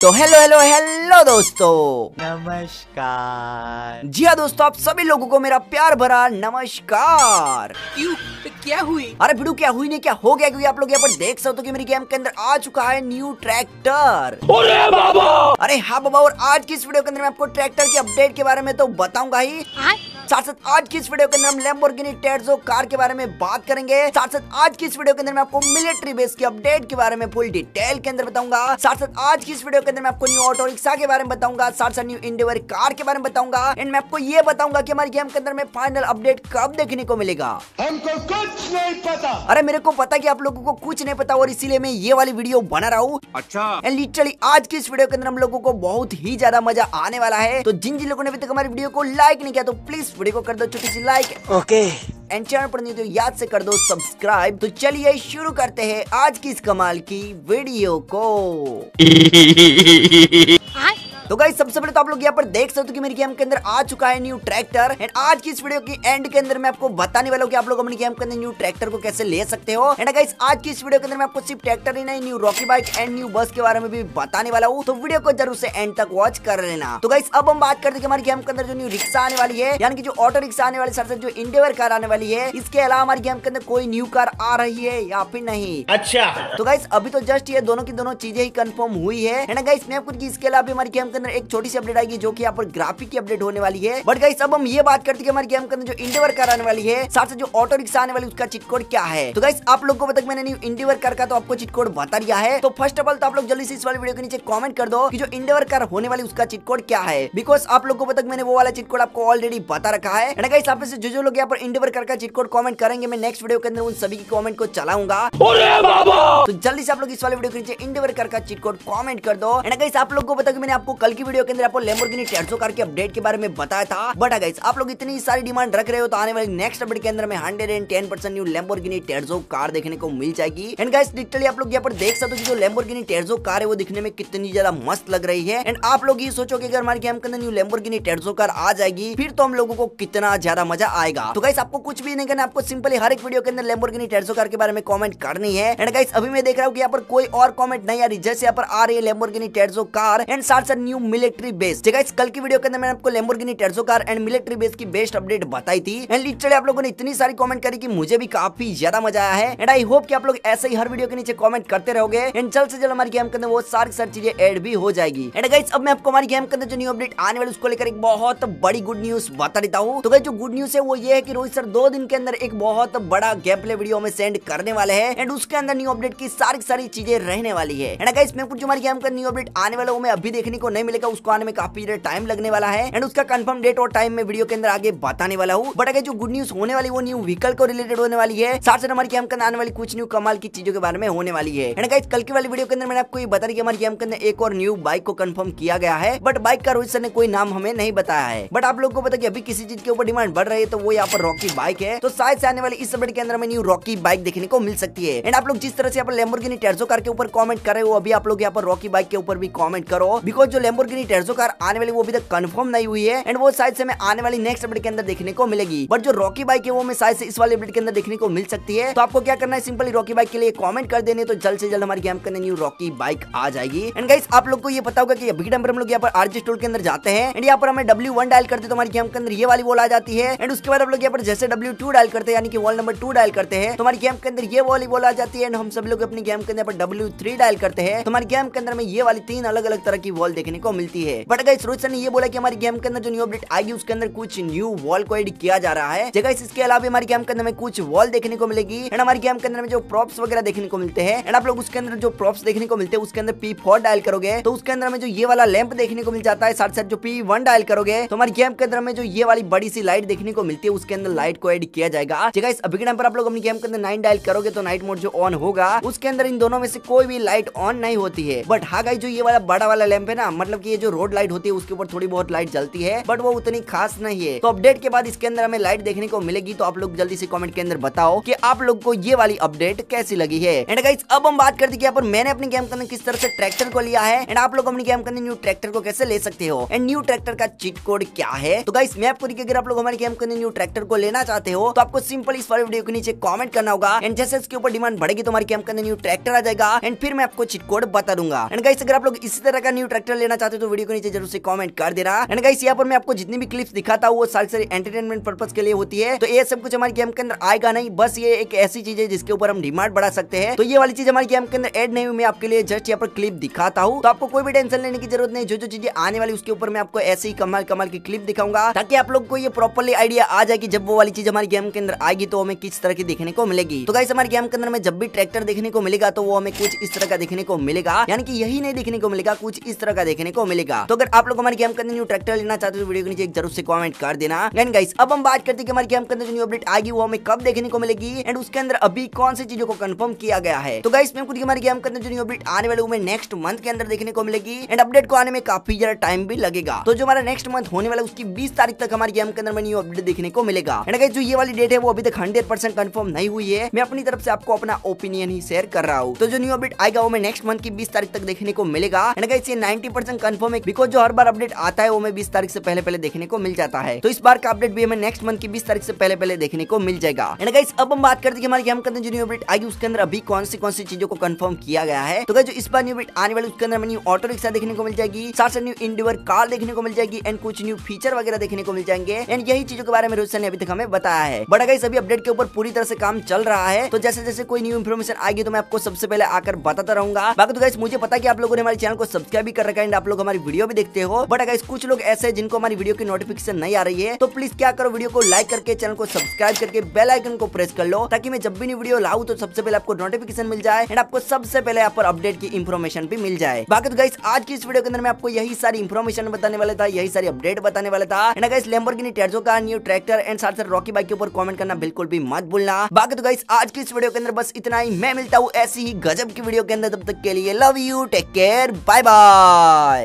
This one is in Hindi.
तो हेलो हेलो हेलो दोस्तों। नमस्कार। जी हाँ दोस्तों आप सभी लोगों को मेरा प्यार भरा नमस्कार। क्यों? तो क्या हुई? अरे भिड़ू क्या हुई नहीं क्या हो गया? क्योंकि आप लोग यहाँ पर देख सकते हो कि मेरी गेम के अंदर आ चुका है न्यू ट्रैक्टर अरे बाबा! अरे हाँ बाबा और आज की इस वीडियो के अंदर मैं आपको ट्रैक्टर की अपडेट के बारे में तो बताऊँगा ही साथ साथ आज की इस वीडियो के अंदर हम लैम्बोर्गिनी टेर्जो कार के बारे में बात करेंगे। साथ साथ आज की इस वीडियो के अंदर मैं आपको मिलिट्री बेस की अपडेट के बारे में फुल डिटेल के अंदर बताऊँगा। साथ साथ आज की इस वीडियो के अंदर मैं आपको न्यू ऑटो रिक्शा के बारे में बताऊँगा। साथ साथ न्यू इंडिवर कार के बारे में बताऊँगा। एंड मैं आपको ये बताऊँगा कि हमारी गेम के अंदर में फाइनल अपडेट कब देखने को मिलेगा। हमको कुछ नहीं पता। अरे मेरे को पता की आप लोगों को कुछ नहीं पता और इसीलिए मैं ये वाली वीडियो बना रहा हूँ। अच्छा। एंड लिटरली आज की इस वीडियो के अंदर हम लोगों को बहुत ही ज़्यादा मज़ा आने वाला है। तो जिन जिन लोगों ने अभी तक हमारी वीडियो को लाइक नहीं किया तो प्लीज़ वीडियो को कर दो छोटी सी लाइक ओके। एंड चैनल पर नहीं तो याद से कर दो सब्सक्राइब तो चलिए शुरू करते हैं आज की इस कमाल की वीडियो को। तो गाइस सबसे पहले तो आप लोग यहाँ पर देख सकते हो कि मेरी गेम के अंदर आ चुका है न्यू ट्रैक्टर एंड आज की इस वीडियो की एंड के अंदर मैं आपको बताने वाला हूँ कि आप लोग अपनी गेम के अंदर न्यू ट्रैक्टर को कैसे ले सकते हो। एंड गाइस आज की इस वीडियो के अंदर मैं आपको सिर्फ़ ट्रैक्टर ही नहीं new Rocky bike and new bus के बारे में भी बताने वाला हूँ। तो वीडियो को ज़रूर से एंड तक वॉच कर लेना। तो गाइस अब हम बात करते हैं कि हमारी गेम के अंदर जो न्यू रिक्शा आने वाली है यानी कि जो ऑटो रिक्शा आने वाली साथ जो इंडिवर कार आने वाली है इसके अलावा हमारी गेम के अंदर कोई न्यू कार आ रही है या फिर नहीं। अच्छा। तो गाइस अभी तो जस्ट ये दोनों की दोनों चीज़ें ही कंफर्म हुई है। एंड गाइस मैं आपको इसके अलावा भी हमारी गेम के अंदर एक छोटी सी अपडेट आएगी जो कि यहाँ पर ग्राफिक की अपडेट होने वाली है। बट गाइस अब हम ये बात करते हैं कि हमारी गेम के अंदर जो इंडिवर कार आने वाली है साथ साथ जो ऑटो रिक्शा आने वाली उसका चिट कोड क्या है? तो गाइस आप लोग को बता मैंने न्यू इंडिवर कार का तो आपको चिट कोड बता दिया है। तो फ़र्स्ट ऑफ़ ऑल तो आप लोग जल्दी से इस वाली वीडियो के नीचे कमेंट कर दो कि जो इंडिवर कार होने वाली उसका चिट कोड क्या है। बिकॉज़ आप लोग को बता मैंने वो वाला चिट कोड आपको ऑलरेडी बता रखा है। एंड गाइस आप जो जो लोग यहाँ पर इंडिवर कार का चिट कोड कमेंट करेंगे मैं नेक्स्ट वीडियो के अंदर उन सभी की कमेंट को चलाऊँगा। तो जल्दी से आप लोग इस वाले वीडियो के नीचे इंडिवर कार का चिट कोड कमेंट कर दो। एंड गाइस आप लोग को बता मैंने आपको कल की वीडियो के अंदर आपको लेम्बोर्गिनी टेर्सो कार की अपडेट के बारे में बताया था। बट गाइस आप लोग इतनी सारी डिमांड रख रहे हो तो आने वाले नेक्स्ट अपडेट के अंदर में hundred and ten percent new Lamborghini Terzo car देखने को मिल जाएगी। एंड गाइस लिटरली आप लोग यहाँ पर देख सकते हो जो लेम्बोर्गिनी टेर्सो कार है वो दिखने में कितनी ज़्यादा मस्त लग रही है। एंड आप लोग ये सोचो कि अगर हमारी गेम के अंदर न्यू लेम्बोर्गिनी टेर्सो कार आ जाएगी, फिर तो हम लोगों को कितना ज़्यादा मज़ा आएगा। तो गाइस आपको कुछ भी नहीं करना, आपको सिंपली हर एक वीडियो के अंदर लेम्बोर्गिनी टेर्सो कार के बारे में कमेंट करनी है। एंड गाइस अभी मैं देख रहा हूँ कि यहाँ पर कोई और कमेंट नहीं आ रही, जैसे यहाँ पर आ रही है लेम्बोर्गिनी टेर्सो कार एंड साथ साथ न्यू मिलिट्री बेस ठीक है कल की वीडियो के अंदर मैंने आपको Lamborghini Terzo car and military base की बेस्ट अपडेट बताई थी। एंड लिटरली आप लोगों ने इतनी सारी कमेंट करी कि मुझे भी काफ़ी ज़्यादा मज़ा आया है। एंड आई होप कि आप लोग ऐसे ही हर वीडियो के नीचे कमेंट करते रहोगे। एंड जल्द से जल्द हमारी गेम के अंदर वो सारी सारी चीज़ें ऐड भी हो जाएगी। एंड गाइस अब मैं आपको हमारी गेम के अंदर जो न्यू अपडेट आने वाली उसको लेकर एक बहुत बड़ी गुड न्यूज़ बता देता हूँ। तो गाइस जो गुड न्यूज़ है, वो ये है कि रोहित सर दो दिन के अंदर एक बहुत बड़ा गेम प्ले वीडियो में सेंड करने वाले हैं। एंड उसके अंदर न्यू अपडेट की सारी सारी चीज़ें रहने वाली है। एंड गाइस मैं कुछ हमारी गेम का न्यू अपडेट आने वाला हूँ मैं अभी देखने को नहीं मिलेगा, उसको आने में काफ़ी टाइम लगने वाला है। एंड उसका कंफर्म डेट और टाइम में वीडियो के अंदर आगे बताने वाला हूँ। बट अगर जो गुड न्यूज़ होने वाली, वो न्यू व्हीकल को रिलेटेड होने वाली है, साथ साथ हमारी गेम के अंदर आने वाली कुछ न्यू कमाल की चीज़ों के बारे में होने वाली है। एंड कल की वाली वीडियो के अंदर मैंने आपको ये बता दी हमारी गेम के अंदर एक और न्यू बाइक को कंफर्म किया गया है। बट बाइक का रोहित सर ने कोई नाम हमें नहीं बताया है। बट आप लोग को पता कि अभी किसी चीज़ के ऊपर डिमांड बढ़ रही है तो वो यहाँ पर रॉकी बाइक है। तो शायद से आने वाली इस अपडेट के अंदर हमें न्यू रॉकी बाइक देखने को मिल सकती है। एंड आप लोग जिस तरह से यहाँ पर लेम्बोर्गिनी टेर्जो कार के ऊपर कमेंट कर रहे हो, अभी आप लोग यहाँ पर रॉकी बाइक के ऊपर भी कमेंट करो। बिकॉज़ जो लेम्बोर्गिनी टेर्जो कार आने वाली वो अभी तक कंफर्म नहीं हुई है। एंड वो शायद से हमें आने वाली नेक्स्ट अपडेट के अंदर देखने को मिलेगी। बट जो रॉकी बाइक है, वो हमें शायद से इस वाले अपडेट के अंदर देखने को मिल सकती है। तो आपको क्या करना है? सिंपली रॉकी बाइक के लिए कमेंट कर देने। तो जल्द से जल्द हमारी गेम के न्यू रॉकी बाइक आ जाएगी। एंड गाइस आप लोग को ये पता होगा कि अभी टाइम पर हम लोग यहाँ पर आरजी स्टोर के अंदर जाते हैं। एंड यहाँ पर हमें डब्ल्यू वन डायल करते तो हमारी गेम के अंदर ये वाली वॉल आ जाती है। एंड उसके बाद हम लोग यहाँ पर जैसे डब्ल्यू टू डायल करते हैं, यानी कि वॉल नंबर टू डायल करते हैं तो हमारी गेम के अंदर ये वाली वॉल आ जाती है। एंड हम सब लोग अपनी गेम के अंदर डब्ल्यू थ्री डायल करते हैं। तो हमारी गेम के अंदर में ये वाली तीन अलग अलग तरह की वॉल देखने को मिलती है। बट गाइस रोहित सर ने ये बोला कि हमारी गेम के अंदर जो न्यू अपडेट आएगी, उसके अंदर कुछ न्यू वॉल को एड किया जा रहा है। जगह इसके अलावा हमारी गेम के अंदर कुछ वॉल देखने को मिलेगी। एंड हमारी गेम के अंदर जो प्रॉप्स वगैरह देखने को मिलते हैं एंड आप लोग उसके अंदर जो प्रॉप्स देखने को मिलते हैं, उसके अंदर पी फोर डायल करोगे तो उसके अंदर में जो ये वाला लैंप देखने को मिल जाता है साथ साथ जो पी वन डायल करोगे तो हमारी गेम के अंदर में जो ये वाली बड़ी सी लाइट देखने को मिलती है, उसके अंदर लाइट को एड किया जाएगा। जगह अभी के टाइम पर आप लोग अपनी गेम के अंदर नाइन डायल करोगे तो नाइट मोड जो ऑन होगा, उसके अंदर इन दोनों में से कोई भी लाइट ऑन नहीं होती है। बट हाँ गाइस जो ये वाला बड़ा वाला लैंप है ना मतलब मतलब की ये जो रोड लाइट होती है, उसके ऊपर थोड़ी बहुत लाइट जलती है बट वो उतनी खास नहीं है। तो अपडेट के बाद इसके अंदर हमें लाइट देखने को मिलेगी तो आप लोग जल्दी से कमेंट के अंदर बताओ कि आप लोग को ये वाली अपडेट कैसी लगी है। एंड गाइस अब हम बात करते यहाँ पर मैंने अपनी गेम के अंदर किस तरह से ट्रैक्टर को लिया है एंड आप लोग अपनी गेम के अंदर न्यू ट्रैक्टर को कैसे ले सकते हो एंड न्यू ट्रैक्टर का चिट कोड क्या है? तो गाइस मैं आपको अगर आप लोग हमारी गेम के अंदर न्यू ट्रैक्टर को लेना चाहते हो तो आपको सिंपल इस वाले वीडियो के नीचे कमेंट करना होगा एंड जैसे इसके ऊपर डिमांड बढ़ेगी तो हमारी गेम के अंदर न्यू ट्रैक्टर आ जाएगा एंड फिर मैं आपको चिट कोड बता दूँगा। एंड गाइस अगर आप लोग इसी तरह का न्यू ट्रैक्टर लेना चाहते हो तो वीडियो के नीचे ज़रूर से कमेंट कर देना। एंड गाइस यहाँ पर मैं आपको जितनी भी क्लिप्स दिखाता हूँ, वो सारी सारी एंटरटेनमेंट पर्पज के लिए होती है। तो ये सब कुछ हमारी गेम के अंदर आएगा नहीं। बस ये एक ऐसी चीज़ है जिसके ऊपर हम डिमांड बढ़ा सकते हैं। तो ये वाली चीज़ हमारी गेम के अंदर एड नहीं हुई। मैं आपके लिए जस्ट यहाँ पर क्लिप दिखाता हूँ। तो आपको कोई भी टेंशन लेने की ज़रूरत नहीं। जो जो चीज़ें आने वाली, उसके ऊपर मैं आपको ऐसे ही कमाल कमाल की क्लिप दिखाऊँगा। ताकि आप लोग को ये प्रॉपरली आइडिया आ जाए कि जब वो वाली चीज़ हमारी गेम के अंदर आएगी तो हमें किस तरह की देखने को मिलेगी। तो गाइस हमारी गेम के अंदर में जब भी ट्रैक्टर देखने को मिलेगा तो वो हमें कुछ इस तरह का देखने को मिलेगा। यानी कि यही नहीं देखने को मिलेगा, कुछ इस तरह का देखने को मिलेगा। तो अगर आप लोग हमारी गेम के अंदर न्यू ट्रैक्टर लेना चाहते हो तो वीडियो के नीचे ज़रूर से कमेंट कर देना। एंड गाइस अब हम बात करते हैं हमारी गेम के अंदर जो न्यू अपडेट आएगी, वो हमें कब देखने को मिलेगी? एंड उसके अंदर अभी कौन सी चीज़ों को कंफर्म किया गया है? तो गाइस मैं खुद हमारी गेम के अंदर जो न्यू अपडेट आने वाले, वो नेक्स्ट मंथ के अंदर देखने को मिलेगी। एंड अपडेट को आने में काफ़ी ज़्यादा टाइम भी लगेगा। तो जो हमारा नेक्स्ट मंथ होने वाला उसकी बीस तारीख तक हमारी गेम के अंदर न्यू अपडेट देखने को मिलेगा। एंड गाइस जो ये वाली डेट है, वो अभी तक हंड्रेड परसेंट कन्फर्म नहीं हुई है। मैं अपनी तरफ़ से आपको अपना ओपिनियन ही शेयर कर रहा हूँ। तो जो न्यू अपडेट आएगा, वो मैं नेक्स्ट मंथ की बीस तारीख तक देखने को मिलेगा। एंड गाइस ये नाइन्टी कन्फर्म है बिकॉज़ जो हर बार अपडेट आता है, वो हमें बीस तारीख से पहले पहले देखने को मिल जाता है। तो इस बार का अपडेट भी हमें नेक्स्ट मंथ की बीस तारीख से पहले पहले देखने को मिल जाएगा। एंड गाइस अब हम बात करते हैं हमारी गेम के अंदर जो न्यू अपडेट आएगी, उसके अंदर अभी कौन सी कौन सी चीज़ों को कंफर्म किया गया है। तो जो इस बार न्यू अपडेट आने वाली, उसके अंदर न्यू ऑटो रिक्शा देखने को मिल जाएगी, साथ साथ न्यू इंडिवर कार देखने को मिल जाएगी एंड कुछ न्यू फीचर वगैरह देखने को मिल जाएँगे। एंड यही चीज़ों के बारे में रोहित ने अभी तक हमें बताया है। बट गाइस अभी अपडेट के ऊपर पूरी तरह से काम चल रहा है। तो जैसे जैसे कोई न्यू इन्फॉर्मेशन आएगी तो मैं आपको सबसे पहले आकर बताता रहूँगा। बाकी तो गाइस मुझे पता कि आप लोगों ने हमारे चैनल को सब्सक्राइब भी कर रखा है एंड आप लोग हमारी वीडियो भी देखते हो। बट गाइस कुछ लोग ऐसे जिनको हमारी वीडियो की नोटिफिकेशन नहीं आ रही है तो प्लीज़ क्या करो, वीडियो को लाइक करके चैनल को सब्सक्राइब करके बेल आइकन को प्रेस कर लो, ताकि मैं जब भी वीडियो लाऊं तो सबसे पहले आपको नोटिफिकेशन मिल जाए एंड आपको सबसे पहले यहाँ पर अपडेट की इन्फॉर्मेशन भी मिल जाए। बाकी तो गाइस आज की इस वीडियो के अंदर मैं आपको यही सारी इन्फॉर्मेशन बताने वाला था, यही सारी अपडेट बताने वाला था। एंड गाइस लैम्बोर्गिनी टेर्जो का न्यू ट्रैक्टर एंड साथ साथ रॉकी बाइक के ऊपर कमेंट करना बिल्कुल भी मत भूलना। बाकी तो गाइस आज की इस वीडियो के अंदर बस इतना ही। मैं मिलता हूँ ऐसी ही गजब की वीडियो के अंदर, तब तक के लिए love you take care bye bye